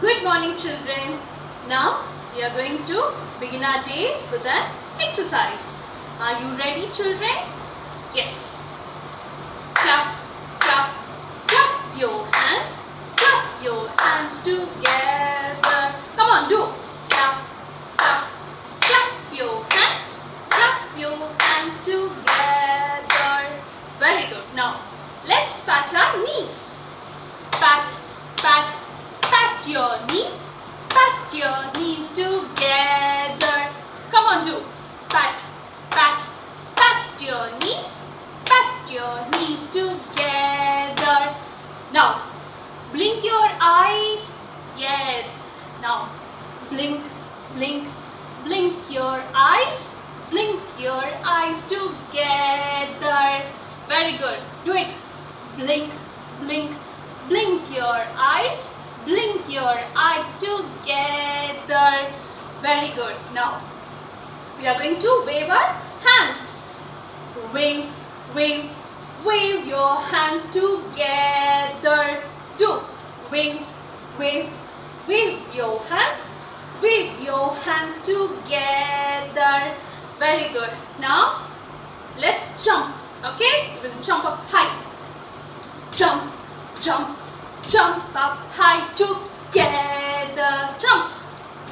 Good morning children. Now we are going to begin our day with an exercise. Are you ready children? Yes. Clap, clap, clap your hands. Clap your hands together. Come on, do. Clap, clap, clap your hands. Clap your hands together. Very good. Now let's pat our knees. Your knees. Pat your knees together. Come on, do. Pat, pat, pat your knees. Pat your knees together. Now, blink your eyes. Yes. Now, blink, blink, blink your eyes. Blink your eyes together. Very good. Do it. Blink, blink, blink your eyes. Eyes together. Very good. Now, we are going to wave our hands. Wave, wave, wave your hands together. Do. Wave, wave, wave your hands. Wave your hands together. Very good. Now, let's jump. Okay? We'll jump up high. Jump, jump, jump up high together.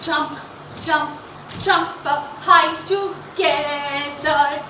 Jump, jump, jump, up high together.